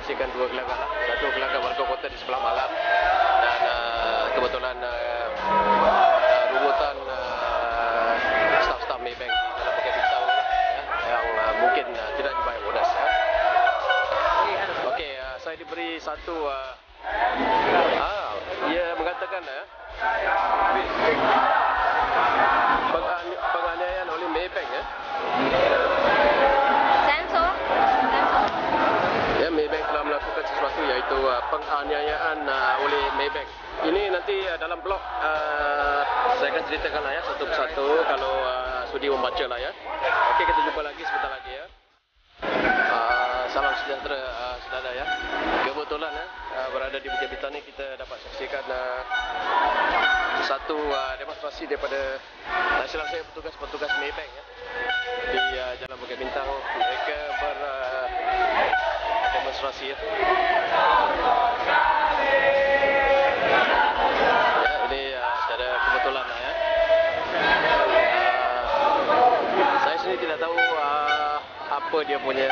menyaksikan dua gelaga. Lah. Satu gelaga warga kota di sebelah malam dan uh, kebetulan eh, eh, uh, rumutan uh, staf-staf Maybank di dalam Bukit Bintang uh, yang uh, mungkin uh, tidak dibayar bonus. Ya. Okey, uh, saya diberi satu uh, ah, ia mengatakan ya. Uh, dalam blog uh, saya akan ceritakan lah ya satu persatu kalau uh, sudi membaca lah ya. Okey kita jumpa lagi sebentar lagi ya. Uh, salam sejahtera uh, saudara ya. Kebetulan ya uh, berada di Bukit Bintang ni kita dapat saksikan uh, satu uh, demonstrasi daripada silap saya petugas-petugas Maybank ya di uh, Jalan Bukit Bintang mereka ber uh, demonstrasi. Ya, Tidak tahu uh, apa dia punya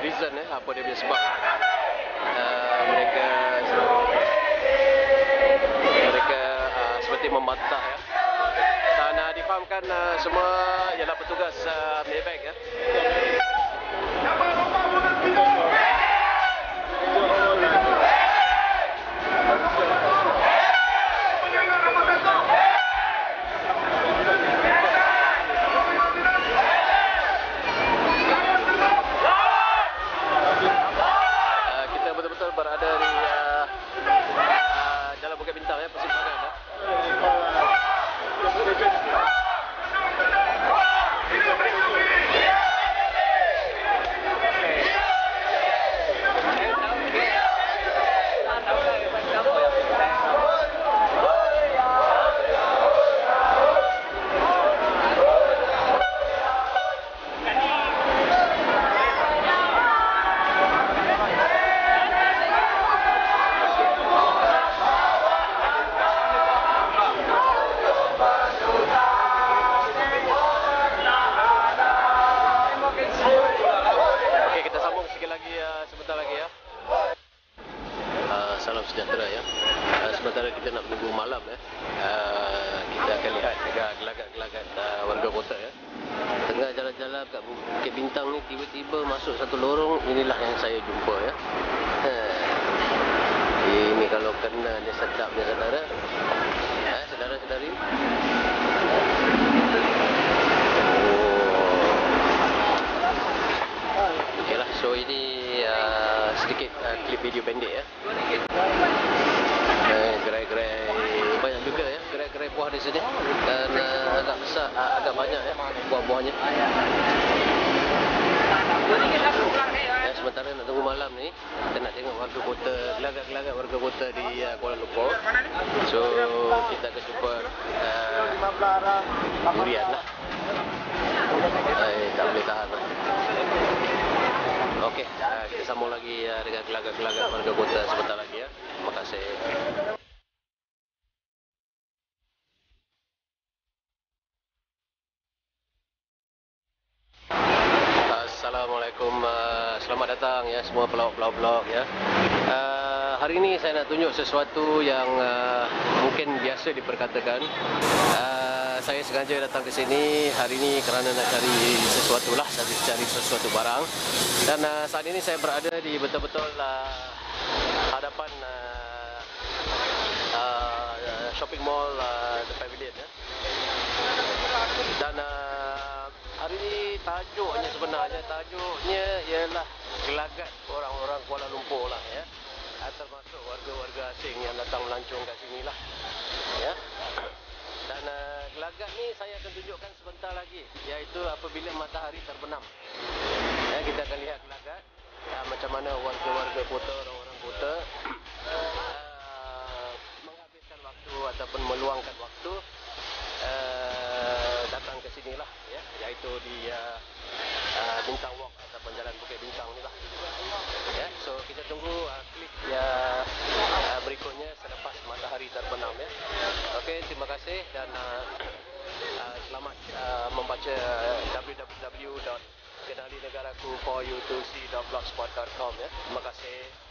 reason ya, apa dia punya sebab. Uh, mereka mereka uh, seperti membantah ya. Dan uh, difahamkan uh, semua ialah petugas uh, Maybank ya. Betul-betul berada ya. Uh, sementara kita nak menunggu malam ya. Uh, kita akan lihat gelagat-gelagat uh, warga kota ya. Tengah jalan-jalan kat Bukit Bintang ni tiba-tiba masuk satu lorong inilah yang saya jumpa ya. Ha. Ini kalau kena dia sedapnya saudara. Eh, saudara-saudari. Oh. Okeylah, so ini uh, klip video pendek ya. Eh, gerai-gerai banyak juga ya, gerai-gerai buah di sini dan uh, agak besar, uh, agak banyak ya buah-buahnya. Ya, sementara nak tunggu malam ni, kita nak tengok warga kota, gelagat-gelagat warga kota di uh, Kuala Lumpur. So, kita akan jumpa uh, durian lah. Eh, tak boleh tahan lah. Okey, uh, kita sambung lagi uh, dengan gelagat-gelagat warga kota sebentar lagi ya. Terima kasih. Assalamualaikum uh, Selamat datang ya semua pelawak-pelawak ya uh, Hari ini saya nak tunjuk sesuatu yang uh, mungkin biasa diperkatakan uh, Saya sengaja datang ke sini hari ini kerana nak cari sesuatu lah Cari, cari sesuatu barang Dan uh, saat ini saya berada di betul-betul uh, hadapan uh, uh, shopping mall uh, The Pavilion ya dan uh, hari ini tajuknya sebenarnya tajuknya ialah gelagat orang-orang Kuala Lumpur lah ya. Termasuk warga-warga asing yang datang melancong kat sini lah. Ya. Gelagat ni saya akan tunjukkan sebentar lagi iaitu apabila matahari terbenam. Ya, kita akan lihat gelagat uh, macam mana warga-warga kota, orang-orang kota uh, menghabiskan waktu ataupun meluangkan waktu uh, datang ke sini lah ya iaitu di uh, uh, Bintang Walk ataupun Jalan Bukit Bintang ni lah ya so kita tunggu uh, klip ya uh, berikutnya selepas matahari terbenam ya okey terima kasih dan uh, selamat uh, membaca www.kenalinegaraku for you to see.blogspot.com ya. Terima kasih